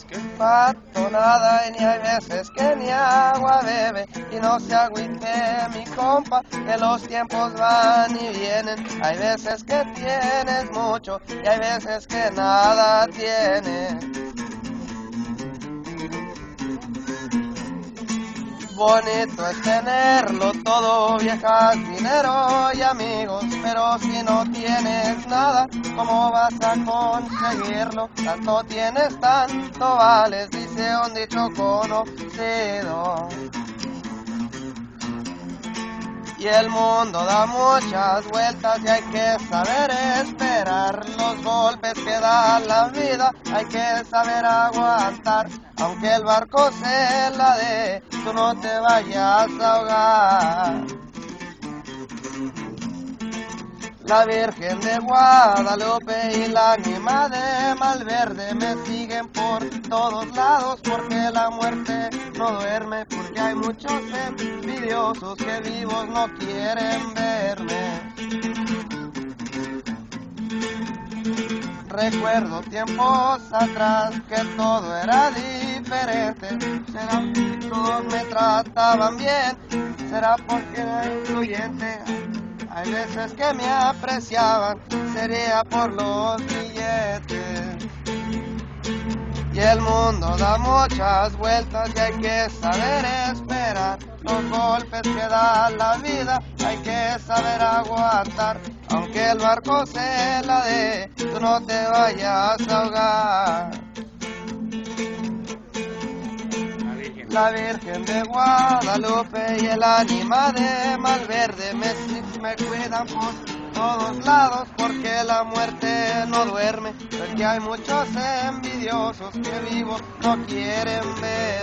veces que pato nada y ni hay veces que ni agua bebe y no se agüite mi compa que los tiempos van y vienen. Hay veces que tienes mucho y hay veces que nada tienes bonito es tenerlo todo, viejas, dinero y amigos, pero si no tienes nada, ¿cómo vas a conseguirlo? Tanto tienes, tanto vales, dice un dicho conocido. Y el mundo da muchas vueltas y hay que saber esperar. Los golpes que da la vida, hay que saber aguantar, aunque el barco se la dé, tú no te vayas a ahogar. La Virgen de Guadalupe y la anima de Malverde me siguen por todos lados porque la muerte no duerme, porque hay muchos envidiosos que vivos no quieren verme. Recuerdo tiempos atrás que todo era diferente, será todos me trataban bien, será porque era influyente hay veces que me apreciaban, sería por los billetes. Y el mundo da muchas vueltas y hay que saber esperar los golpes que da la vida, hay que saber aguantar, aunque el barco se la dé, tú no te vayas a ahogar. La Virgen de Guadalupe y el ánima de Malverde me, me cuidan por todos lados porque la muerte no duerme, porque hay muchos envidiosos que vivos no quieren ver